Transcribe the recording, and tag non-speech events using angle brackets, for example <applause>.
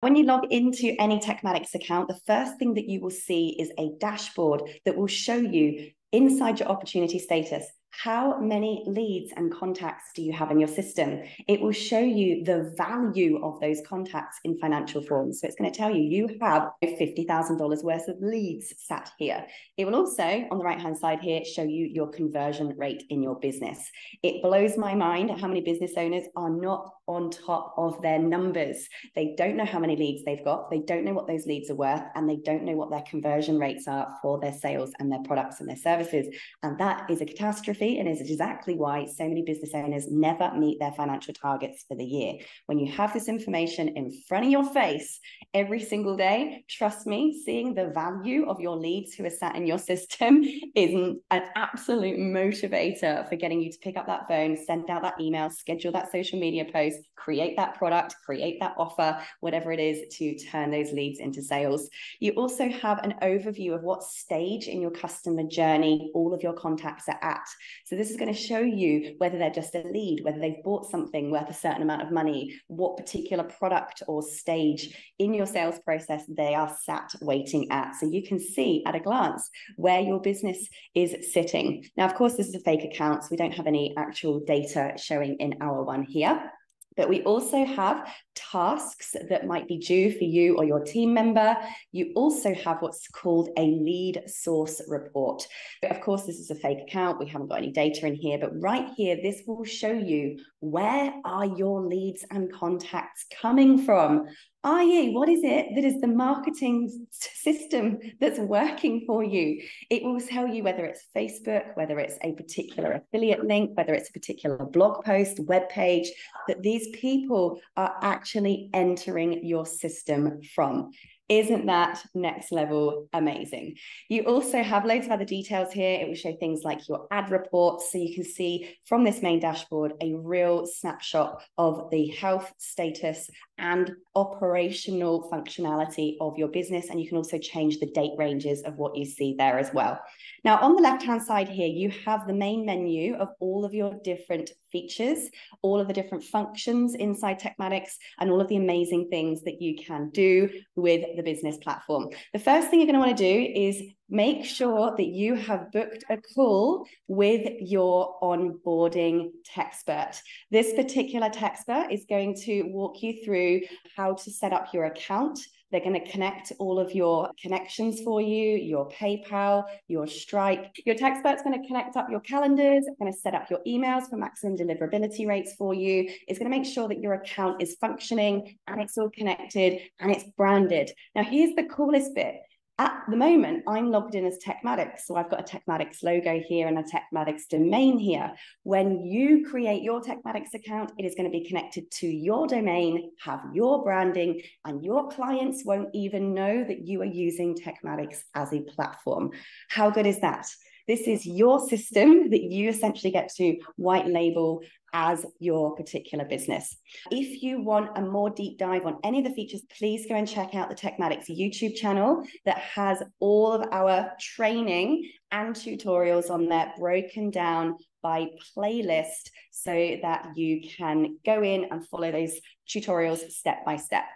When you log into any Tekmatix account, the first thing that you will see is a dashboard that will show you inside your opportunity status how many leads and contacts do you have in your system? It will show you the value of those contacts in financial forms. So it's going to tell you you have $50,000 worth of leads sat here. It will also, on the right hand side here, show you your conversion rate in your business. It blows my mind how many business owners are not on top of their numbers. They don't know how many leads they've got, they don't know what those leads are worth, and they don't know what their conversion rates are for their sales and their products and their services. And that is a catastrophe and is exactly why so many business owners never meet their financial targets for the year. When you have this information in front of your face every single day, trust me, seeing the value of your leads who are sat in your system <laughs> is an absolute motivator for getting you to pick up that phone, send out that email, schedule that social media post, create that product, create that offer, whatever it is to turn those leads into sales. You also have an overview of what stage in your customer journey all of your contacts are at. So this is going to show you whether they're just a lead, whether they've bought something worth a certain amount of money, what particular product or stage in your sales process they are sat waiting at. So you can see at a glance where your business is sitting. Now, of course, this is a fake account, so we don't have any actual data showing in our one here. But we also have tasks that might be due for you or your team member. You also have what's called a lead source report. But of course, this is a fake account. We haven't got any data in here, but right here, this will show you where are your leads and contacts coming from? i.e., what is it that is the marketing system that's working for you? It will tell you whether it's Facebook, whether it's a particular affiliate link, whether it's a particular blog post, web page that these people are actually entering your system from. Isn't that next level amazing? You also have loads of other details here. It will show things like your ad reports. So you can see from this main dashboard a real snapshot of the health status and operational functionality of your business. And you can also change the date ranges of what you see there as well. Now, on the left-hand side here, you have the main menu of all of your different features, all of the different functions inside Tekmatix, and all of the amazing things that you can do with the business platform. The first thing you're going to want to do is make sure that you have booked a call with your onboarding expert. This particular expert is going to walk you through how to set up your account they're going to connect all of your connections for you, your PayPal, your Stripe. Your expert's going to connect up your calendars, going to set up your emails for maximum deliverability rates for you. It's going to make sure that your account is functioning and it's all connected and it's branded. Now, here's the coolest bit at the moment, I'm logged in as Tekmatix. So I've got a Tekmatix logo here and a Tekmatix domain here. When you create your Tekmatix account, it is going to be connected to your domain, have your branding, and your clients won't even know that you are using Tekmatix as a platform. How good is that? This is your system <laughs> that you essentially get to white label as your particular business. If you want a more deep dive on any of the features, please go and check out the Tekmatix YouTube channel that has all of our training and tutorials on there broken down by playlist so that you can go in and follow those tutorials step by step.